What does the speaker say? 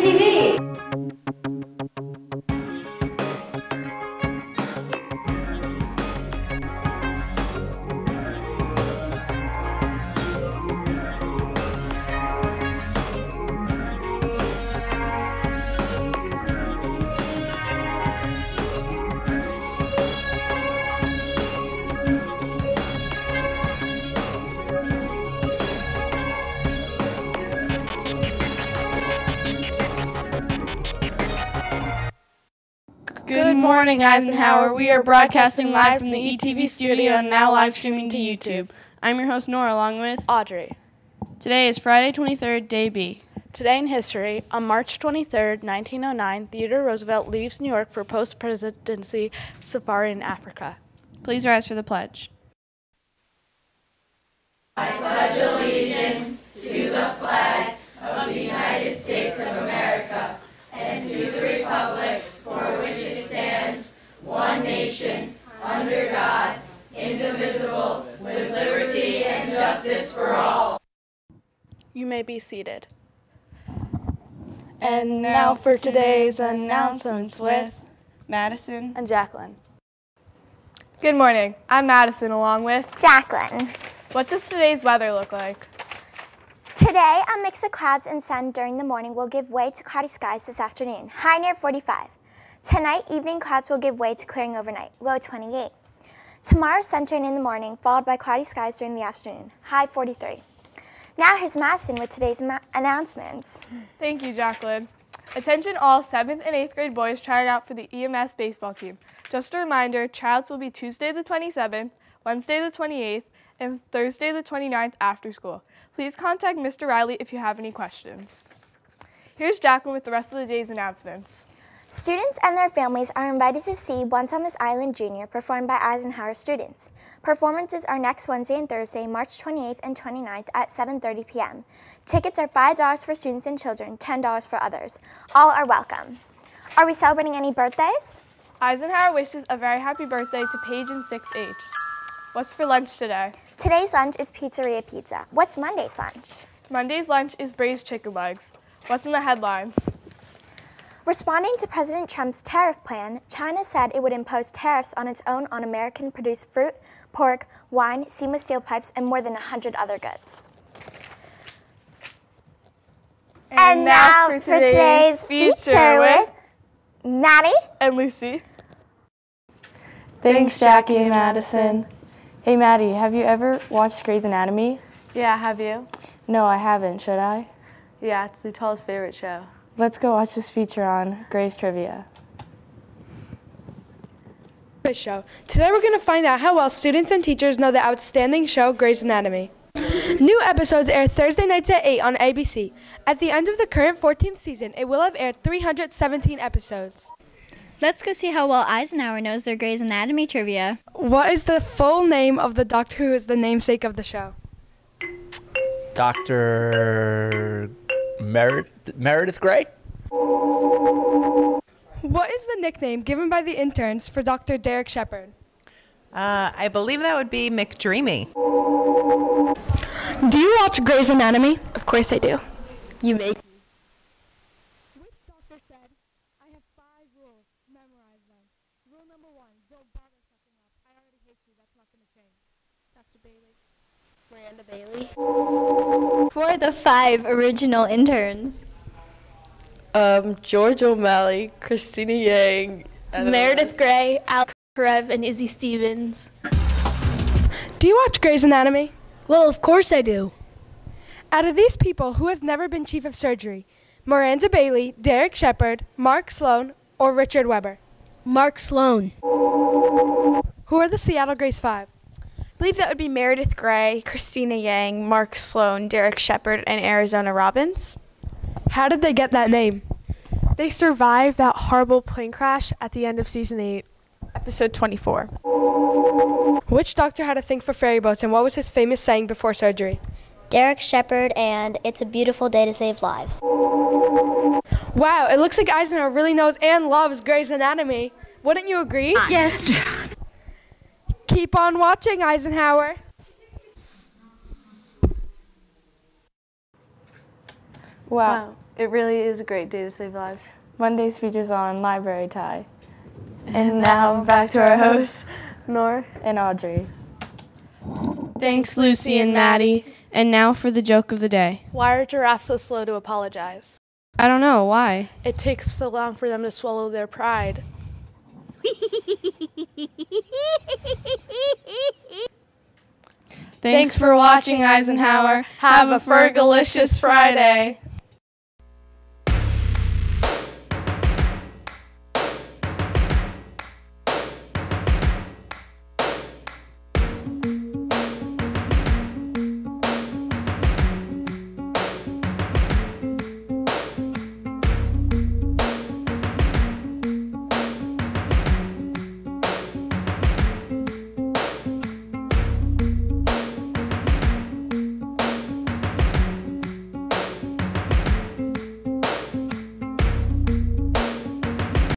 It's morning, Eisenhower. We are broadcasting live from the ETV studio and now live streaming to YouTube. I'm your host, Nora, along with Audrey. Today is Friday 23rd, day B. Today in history, on March 23, 1909, Theodore Roosevelt leaves New York for post presidency safari in Africa. Please rise for the pledge. I pledge allegiance to the may be seated. And now for today's announcements with Madison. and Jacqueline. Good morning. I'm Madison along with. Jacqueline. What does today's weather look like? Today, a mix of clouds and sun during the morning will give way to cloudy skies this afternoon, high near 45. Tonight, evening clouds will give way to clearing overnight, low 28. Tomorrow, sunshine in the morning, followed by cloudy skies during the afternoon, high 43. Now, here's Madison with today's ma- announcements. Thank you, Jacqueline. Attention all 7th and 8th grade boys trying out for the EMS baseball team. Just a reminder, tryouts will be Tuesday the 27th, Wednesday the 28th, and Thursday the 29th after school. Please contact Mr. Riley if you have any questions. Here's Jacqueline with the rest of the day's announcements. Students and their families are invited to see Once on This Island Junior performed by Eisenhower students. Performances are next Wednesday and Thursday, March 28th and 29th at 7:30 p.m. Tickets are $5 for students and children, $10 for others. All are welcome. Are we celebrating any birthdays? Eisenhower wishes a very happy birthday to Paige in 6th H. What's for lunch today? Today's lunch is Pizzeria Pizza. What's Monday's lunch? Monday's lunch is braised chicken legs. What's in the headlines? Responding to President Trump's tariff plan, China said it would impose tariffs on its own on American produced fruit, pork, wine, seamless steel pipes, and more than 100 other goods. And, now for today's, feature with Maddie. and Lucy. Thanks, Jackie and Madison. Hey, Maddie, have you ever watched Grey's Anatomy? Yeah, have you? No, I haven't. Should I? Yeah, it's Lutell's favorite show. Let's go watch this feature on Grey's Trivia. Quiz show. Today we're going to find out how well students and teachers know the outstanding show Grey's Anatomy. New episodes air Thursday nights at 8 on ABC. At the end of the current 14th season, it will have aired 317 episodes. Let's go see how well Eisenhower knows their Grey's Anatomy trivia. What is the full name of the doctor who is the namesake of the show? Dr. Meredith, Meredith Grey? What is the nickname given by the interns for Dr. Derek Shepherd? Uh, I believe that would be McDreamy. Do you watch Grey's Anatomy? Of course I do. You make Which doctor said, I have five rules, memorize them. Rule number one, don't bother sucking up. I already hate you, that's not going to change. Dr. Bailey. Miranda Bailey. For the five original interns. Um, George O'Malley, Cristina Yang, Meredith Grey, Al Karev, and Izzie Stevens. Do you watch Grey's Anatomy? Well, of course I do. Out of these people, who has never been chief of surgery? Miranda Bailey, Derek Shepherd, Mark Sloan, or Richard Webber? Mark Sloan. Who are the Seattle Grace Five? I believe that would be Meredith Grey, Cristina Yang, Mark Sloan, Derek Shepherd, and Arizona Robbins. How did they get that name? They survived that horrible plane crash at the end of season 8. Episode 24. Which doctor had a thing for ferry boats, and what was his famous saying before surgery? Derek Shepherd, and it's a beautiful day to save lives. Wow, it looks like Eisenhower really knows and loves Grey's Anatomy. Wouldn't you agree? Yes. Keep on watching, Eisenhower. Wow. It really is a great day to save lives. Monday's features on Library Tie. And now back to our hosts, Nor and Audrey. Thanks, Lucy and Maddie. And now for the joke of the day. Why are giraffes so slow to apologize? I don't know why. It takes so long for them to swallow their pride. Thanks for watching, Eisenhower. Have a fergalicious Friday.